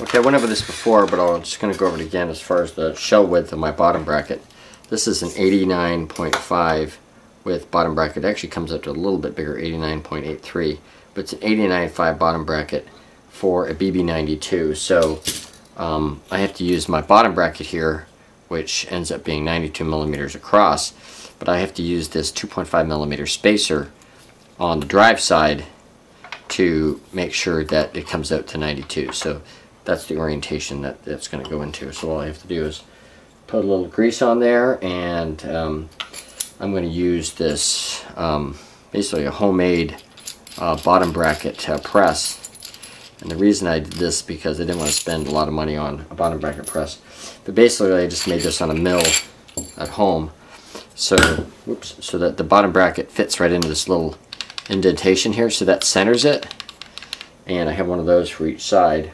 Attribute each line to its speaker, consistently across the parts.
Speaker 1: Okay, I went over this before, but I'm just going to go over it again as far as the shell width of my bottom bracket. This is an 89.5 with bottom bracket. It actually comes up to a little bit bigger, 89.83, but it's an 89.5 bottom bracket for a BB92. So um, I have to use my bottom bracket here, which ends up being 92 millimeters across, but I have to use this 2.5 millimeter spacer on the drive side to make sure that it comes out to 92. So that's the orientation that it's going to go into. So all I have to do is put a little grease on there and um, I'm going to use this um, basically a homemade uh, bottom bracket uh, press. And the reason I did this because I didn't want to spend a lot of money on a bottom bracket press. But basically I just made this on a mill at home. So whoops so that the bottom bracket fits right into this little indentation here so that centers it. And I have one of those for each side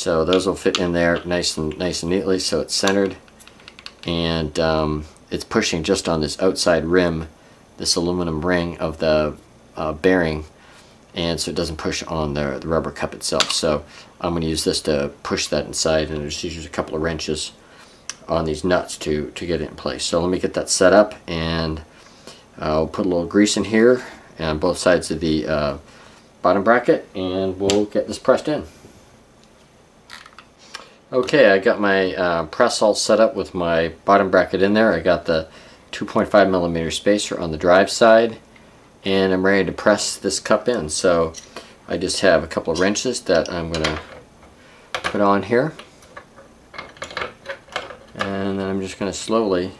Speaker 1: so those will fit in there nice and nice and neatly. So it's centered and um, it's pushing just on this outside rim this aluminum ring of the uh, bearing and so it doesn't push on the, the rubber cup itself. So I'm going to use this to push that inside and just use a couple of wrenches on these nuts to to get it in place. So let me get that set up and I'll put a little grease in here on both sides of the uh, bottom bracket and we'll get this pressed in Okay, I got my uh, press all set up with my bottom bracket in there. I got the 2.5 millimeter spacer on the drive side and I'm ready to press this cup in. So I just have a couple of wrenches that I'm going to put on here and then I'm just going to slowly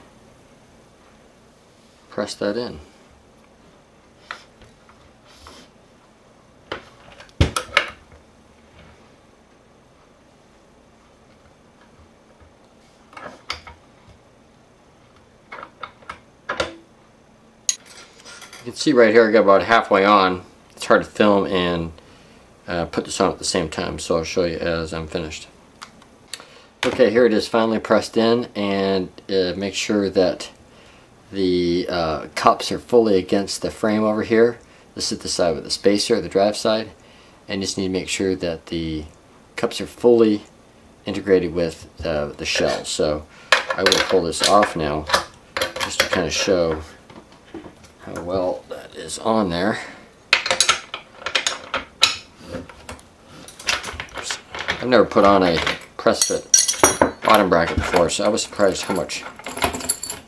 Speaker 1: press that in. You can see right here I got about halfway on. It's hard to film and uh, put this on at the same time so I'll show you as I'm finished. Okay here it is finally pressed in and uh, make sure that the uh, cups are fully against the frame over here. This is the side with the spacer, the drive side and you just need to make sure that the cups are fully integrated with uh, the shell. So I will pull this off now just to kind of show how well that is on there. I've never put on a press fit bottom bracket before, so I was surprised how much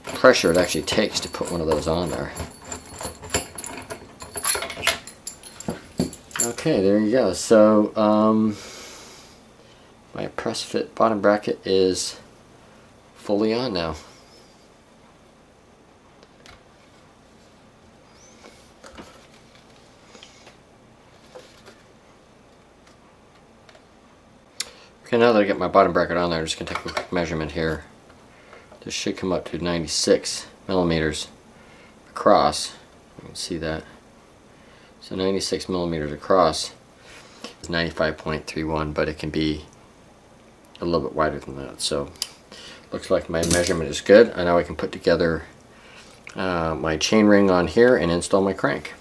Speaker 1: pressure it actually takes to put one of those on there. Okay, there you go. So, um, my press fit bottom bracket is fully on now. Okay, now that I get my bottom bracket on there, I'm just going to take a quick measurement here. This should come up to 96 millimeters across. You can see that. So 96 millimeters across is 95.31, but it can be a little bit wider than that. So looks like my measurement is good. I know I can put together uh, my chain ring on here and install my crank.